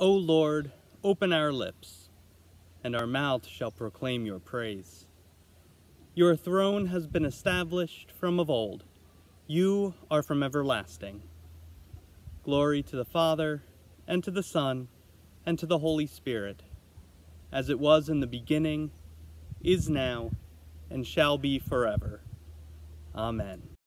O Lord, open our lips, and our mouth shall proclaim your praise. Your throne has been established from of old. You are from everlasting. Glory to the Father, and to the Son, and to the Holy Spirit, as it was in the beginning, is now, and shall be forever. Amen.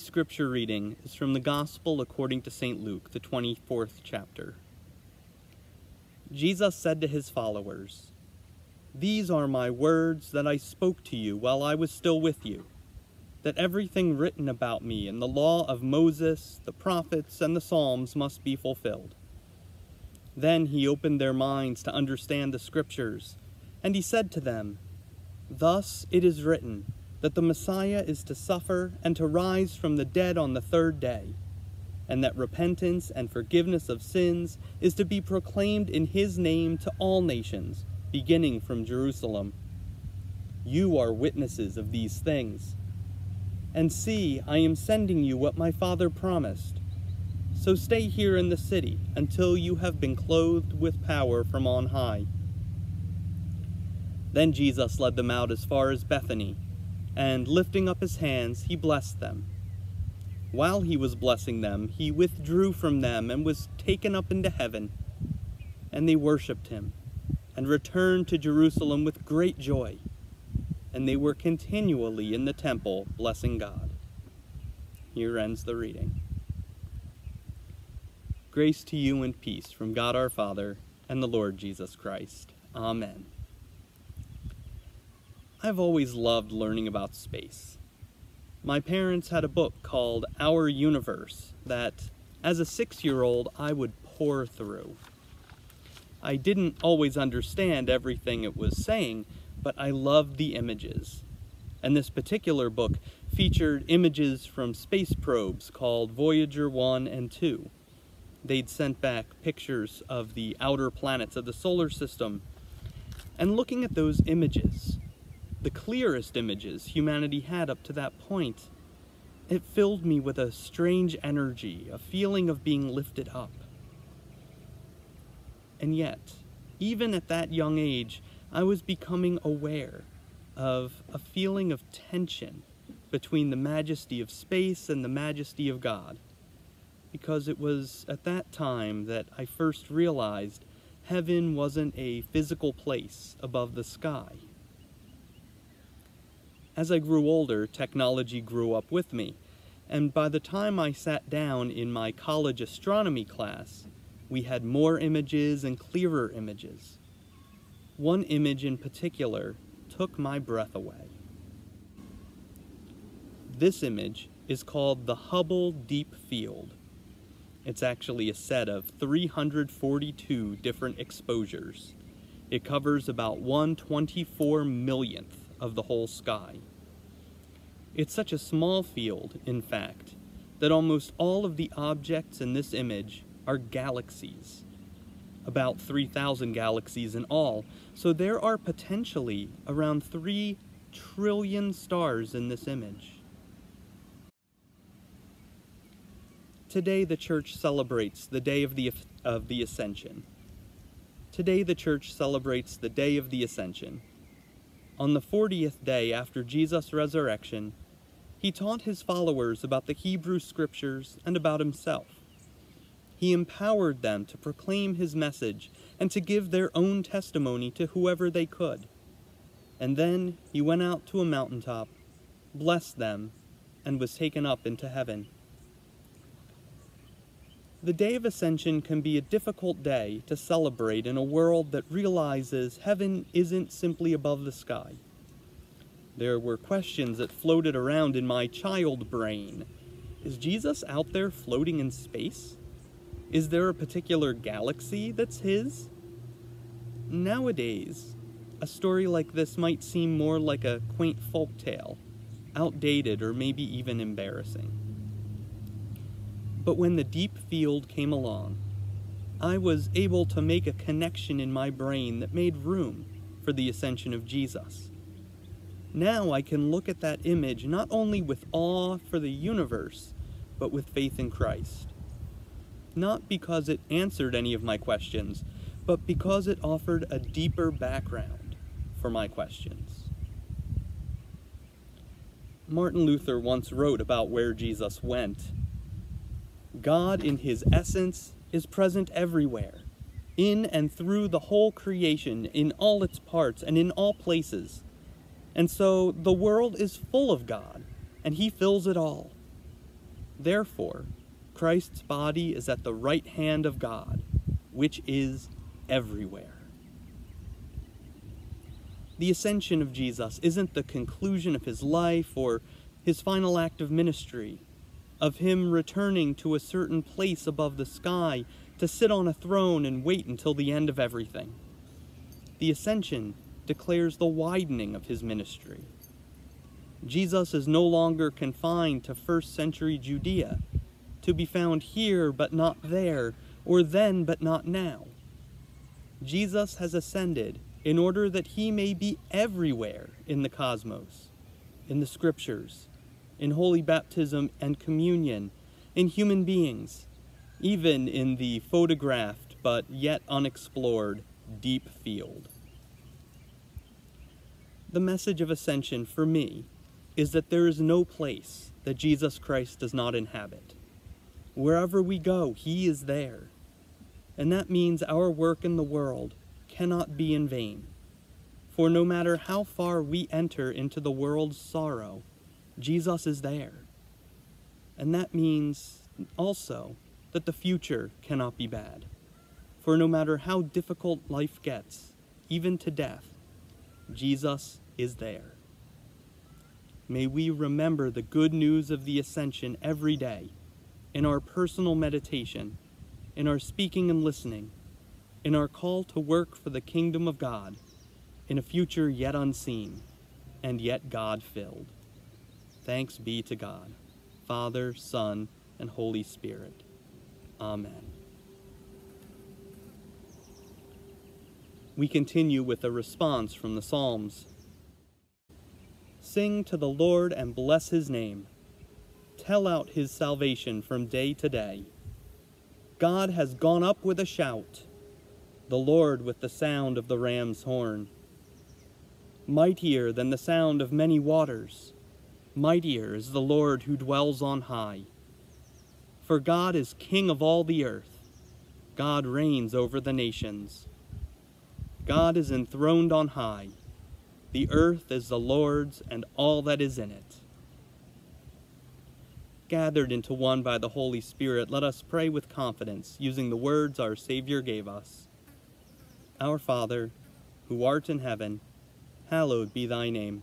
Today's scripture reading is from the Gospel according to St. Luke, the 24th chapter. Jesus said to his followers, These are my words that I spoke to you while I was still with you, that everything written about me in the law of Moses, the prophets, and the Psalms must be fulfilled. Then he opened their minds to understand the scriptures, and he said to them, Thus it is written that the Messiah is to suffer and to rise from the dead on the third day, and that repentance and forgiveness of sins is to be proclaimed in his name to all nations, beginning from Jerusalem. You are witnesses of these things. And see, I am sending you what my Father promised. So stay here in the city until you have been clothed with power from on high. Then Jesus led them out as far as Bethany, and lifting up his hands, he blessed them. While he was blessing them, he withdrew from them and was taken up into heaven. And they worshipped him, and returned to Jerusalem with great joy. And they were continually in the temple blessing God. Here ends the reading. Grace to you and peace from God our Father and the Lord Jesus Christ. Amen. I've always loved learning about space. My parents had a book called Our Universe that, as a six year old, I would pore through. I didn't always understand everything it was saying, but I loved the images. And this particular book featured images from space probes called Voyager 1 and 2. they'd sent back pictures of the outer planets of the solar system. And looking at those images, the clearest images humanity had up to that point, it filled me with a strange energy, a feeling of being lifted up. And yet, even at that young age, I was becoming aware of a feeling of tension between the majesty of space and the majesty of God. Because it was at that time that I first realized heaven wasn't a physical place above the sky. As I grew older, technology grew up with me, and by the time I sat down in my college astronomy class, we had more images and clearer images. One image in particular took my breath away. This image is called the Hubble Deep Field. It's actually a set of 342 different exposures. It covers about 1 24 millionth of the whole sky. It's such a small field, in fact, that almost all of the objects in this image are galaxies. About 3,000 galaxies in all, so there are potentially around 3 trillion stars in this image. Today the church celebrates the day of the, of the Ascension. Today the church celebrates the day of the Ascension. On the 40th day after Jesus' resurrection, he taught his followers about the Hebrew scriptures and about himself. He empowered them to proclaim his message and to give their own testimony to whoever they could. And then he went out to a mountaintop, blessed them, and was taken up into heaven. The Day of Ascension can be a difficult day to celebrate in a world that realizes heaven isn't simply above the sky. There were questions that floated around in my child brain. Is Jesus out there floating in space? Is there a particular galaxy that's his? Nowadays, a story like this might seem more like a quaint folk tale, outdated or maybe even embarrassing. But when the deep field came along, I was able to make a connection in my brain that made room for the ascension of Jesus. Now I can look at that image not only with awe for the universe, but with faith in Christ. Not because it answered any of my questions, but because it offered a deeper background for my questions. Martin Luther once wrote about where Jesus went God, in his essence, is present everywhere, in and through the whole creation, in all its parts, and in all places. And so the world is full of God, and he fills it all. Therefore, Christ's body is at the right hand of God, which is everywhere. The ascension of Jesus isn't the conclusion of his life or his final act of ministry of him returning to a certain place above the sky to sit on a throne and wait until the end of everything. The ascension declares the widening of his ministry. Jesus is no longer confined to first century Judea, to be found here but not there, or then but not now. Jesus has ascended in order that he may be everywhere in the cosmos, in the scriptures, in holy baptism and communion, in human beings, even in the photographed but yet unexplored deep field. The message of ascension for me is that there is no place that Jesus Christ does not inhabit. Wherever we go, he is there. And that means our work in the world cannot be in vain. For no matter how far we enter into the world's sorrow, Jesus is there. And that means also that the future cannot be bad. For no matter how difficult life gets, even to death, Jesus is there. May we remember the good news of the ascension every day in our personal meditation, in our speaking and listening, in our call to work for the kingdom of God, in a future yet unseen and yet God filled. Thanks be to God, Father, Son, and Holy Spirit. Amen. We continue with a response from the Psalms. Sing to the Lord and bless his name. Tell out his salvation from day to day. God has gone up with a shout, the Lord with the sound of the ram's horn. Mightier than the sound of many waters, mightier is the Lord who dwells on high. For God is king of all the earth, God reigns over the nations. God is enthroned on high. The earth is the Lord's and all that is in it. Gathered into one by the Holy Spirit, let us pray with confidence, using the words our Savior gave us. Our Father, who art in heaven, hallowed be thy name.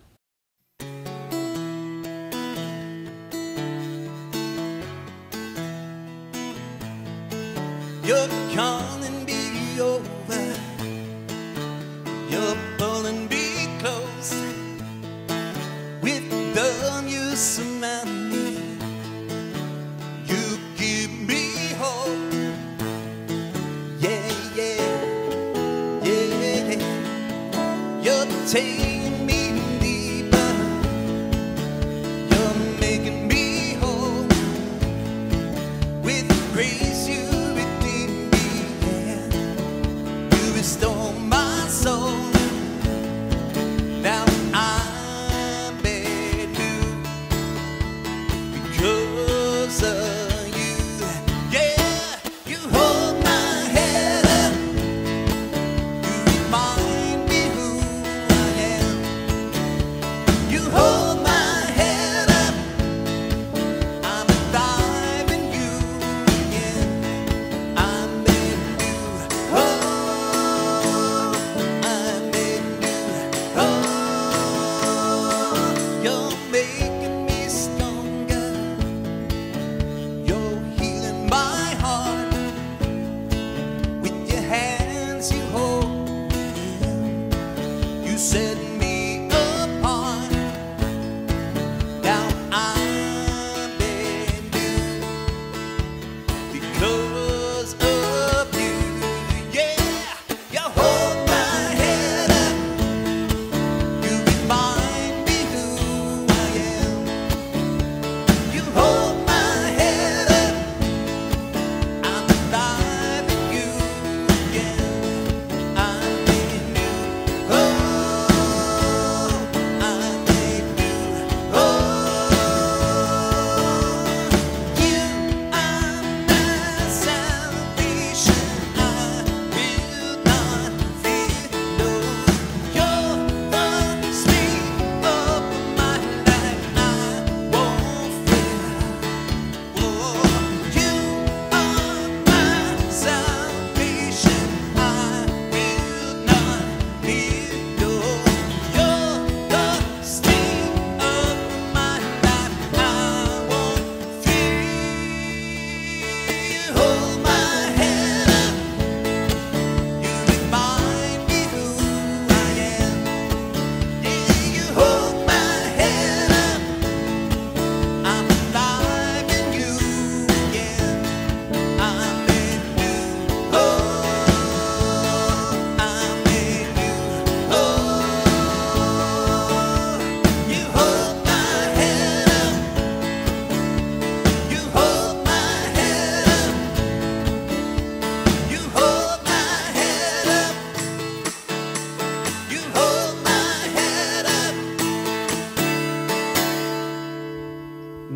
You're calling me over. You're pulling me close. With the you surround me. You give me hope. Yeah, yeah, yeah. You're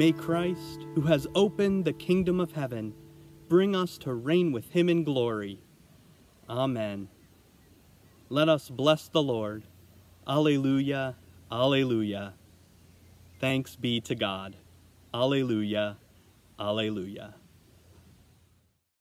May Christ, who has opened the kingdom of heaven, bring us to reign with him in glory. Amen. Let us bless the Lord. Alleluia, alleluia. Thanks be to God. Alleluia, alleluia.